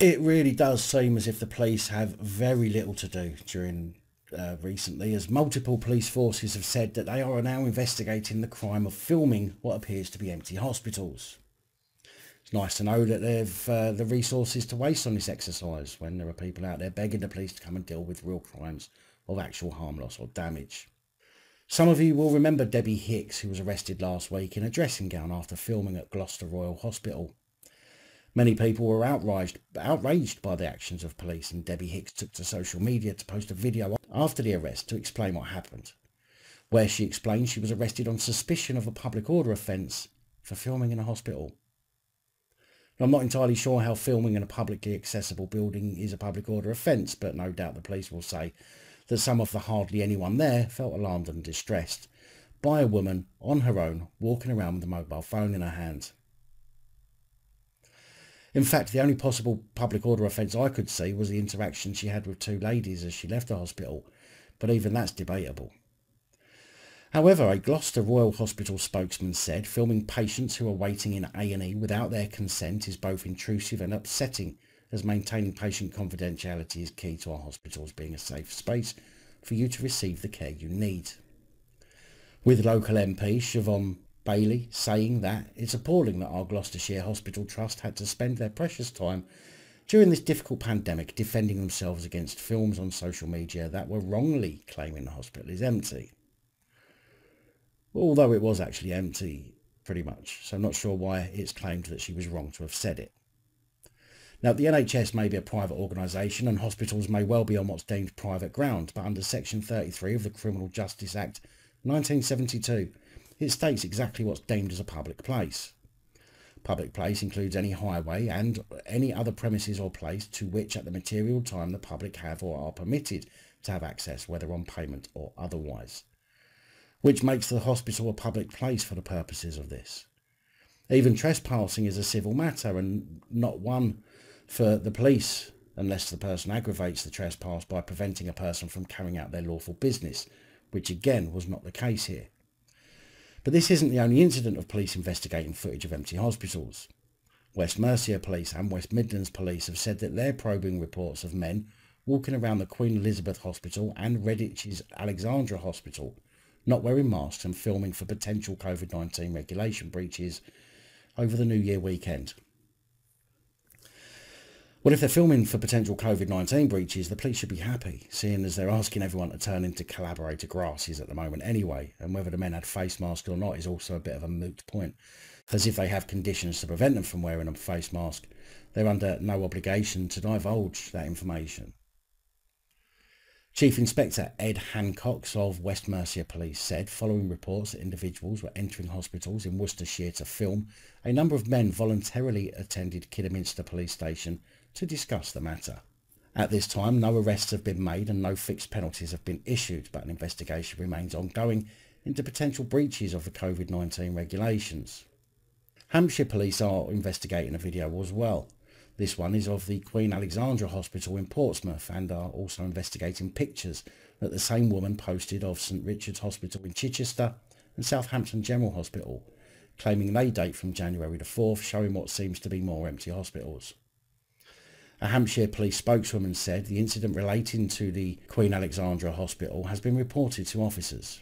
It really does seem as if the police have very little to do during uh, recently, as multiple police forces have said that they are now investigating the crime of filming what appears to be empty hospitals. It's nice to know that they've uh, the resources to waste on this exercise when there are people out there begging the police to come and deal with real crimes of actual harm loss or damage. Some of you will remember Debbie Hicks, who was arrested last week in a dressing gown after filming at Gloucester Royal Hospital. Many people were outraged, outraged by the actions of police and Debbie Hicks took to social media to post a video after the arrest to explain what happened, where she explained she was arrested on suspicion of a public order offence for filming in a hospital. I'm not entirely sure how filming in a publicly accessible building is a public order offence, but no doubt the police will say that some of the hardly anyone there felt alarmed and distressed by a woman on her own walking around with a mobile phone in her hand. In fact, the only possible public order offence I could see was the interaction she had with two ladies as she left the hospital, but even that's debatable. However, a Gloucester Royal Hospital spokesman said filming patients who are waiting in A&E without their consent is both intrusive and upsetting as maintaining patient confidentiality is key to our hospitals being a safe space for you to receive the care you need. With local MP Siobhan Baillie saying that it's appalling that our Gloucestershire Hospital Trust had to spend their precious time during this difficult pandemic defending themselves against films on social media that were wrongly claiming the hospital is empty. Although it was actually empty, pretty much, so I'm not sure why it's claimed that she was wrong to have said it. Now, the NHS may be a private organisation and hospitals may well be on what's deemed private ground, but under Section 33 of the Criminal Justice Act 1972, it states exactly what's deemed as a public place. Public place includes any highway and any other premises or place to which at the material time the public have or are permitted to have access, whether on payment or otherwise, which makes the hospital a public place for the purposes of this. Even trespassing is a civil matter and not one for the police unless the person aggravates the trespass by preventing a person from carrying out their lawful business, which again was not the case here. But this isn't the only incident of police investigating footage of empty hospitals. West Mercia Police and West Midlands Police have said that they're probing reports of men walking around the Queen Elizabeth Hospital and Redditch's Alexandra Hospital, not wearing masks and filming for potential COVID-19 regulation breaches over the New Year weekend. Well, if they're filming for potential COVID-19 breaches, the police should be happy, seeing as they're asking everyone to turn into collaborator grasses at the moment anyway, and whether the men had face masks or not is also a bit of a moot point, as if they have conditions to prevent them from wearing a face mask, they're under no obligation to divulge that information. Chief Inspector Ed Hancox of West Mercia Police said following reports that individuals were entering hospitals in Worcestershire to film, a number of men voluntarily attended Kidderminster Police Station to discuss the matter. At this time, no arrests have been made and no fixed penalties have been issued, but an investigation remains ongoing into potential breaches of the COVID-19 regulations. Hampshire police are investigating a video as well. This one is of the Queen Alexandra Hospital in Portsmouth and are also investigating pictures that the same woman posted of St Richard's Hospital in Chichester and Southampton General Hospital, claiming they date from January the 4th, showing what seems to be more empty hospitals. A Hampshire police spokeswoman said the incident relating to the Queen Alexandra Hospital has been reported to officers.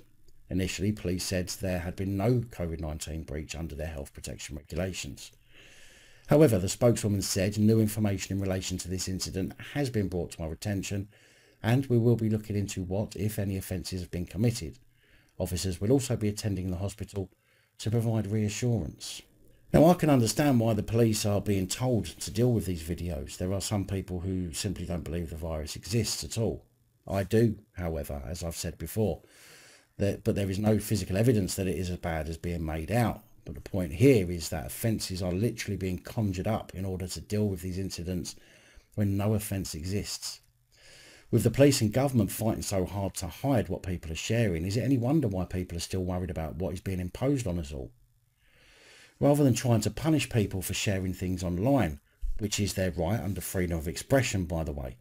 Initially, police said there had been no COVID-19 breach under their health protection regulations. However, the spokeswoman said new information in relation to this incident has been brought to our attention and we will be looking into what, if any, offences have been committed. Officers will also be attending the hospital to provide reassurance. Now I can understand why the police are being told to deal with these videos. There are some people who simply don't believe the virus exists at all. I do, however, as I've said before. That, but there is no physical evidence that it is as bad as being made out. But the point here is that offences are literally being conjured up in order to deal with these incidents when no offence exists. With the police and government fighting so hard to hide what people are sharing, is it any wonder why people are still worried about what is being imposed on us all? rather than trying to punish people for sharing things online, which is their right under freedom of expression, by the way.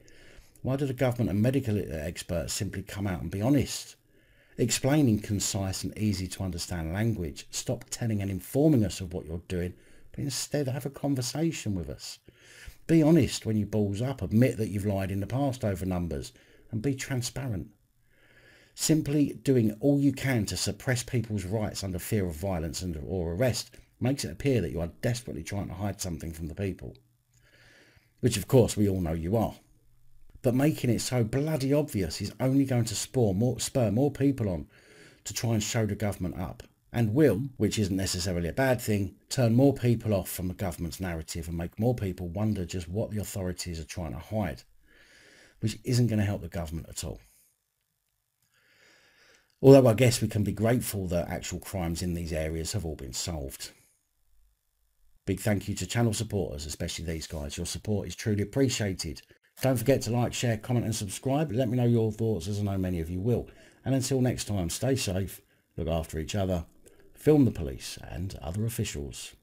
Why do the government and medical experts simply come out and be honest? Explain in concise and easy to understand language. Stop telling and informing us of what you're doing, but instead have a conversation with us. Be honest when you balls up, admit that you've lied in the past over numbers, and be transparent. Simply doing all you can to suppress people's rights under fear of violence and or arrest makes it appear that you are desperately trying to hide something from the people. Which of course we all know you are. But making it so bloody obvious is only going to spur more, spur more people on to try and show the government up and will, which isn't necessarily a bad thing, turn more people off from the government's narrative and make more people wonder just what the authorities are trying to hide, which isn't going to help the government at all. Although I guess we can be grateful that actual crimes in these areas have all been solved. Big thank you to channel supporters, especially these guys. Your support is truly appreciated. Don't forget to like, share, comment and subscribe. Let me know your thoughts as I know many of you will. And until next time, stay safe, look after each other, film the police and other officials.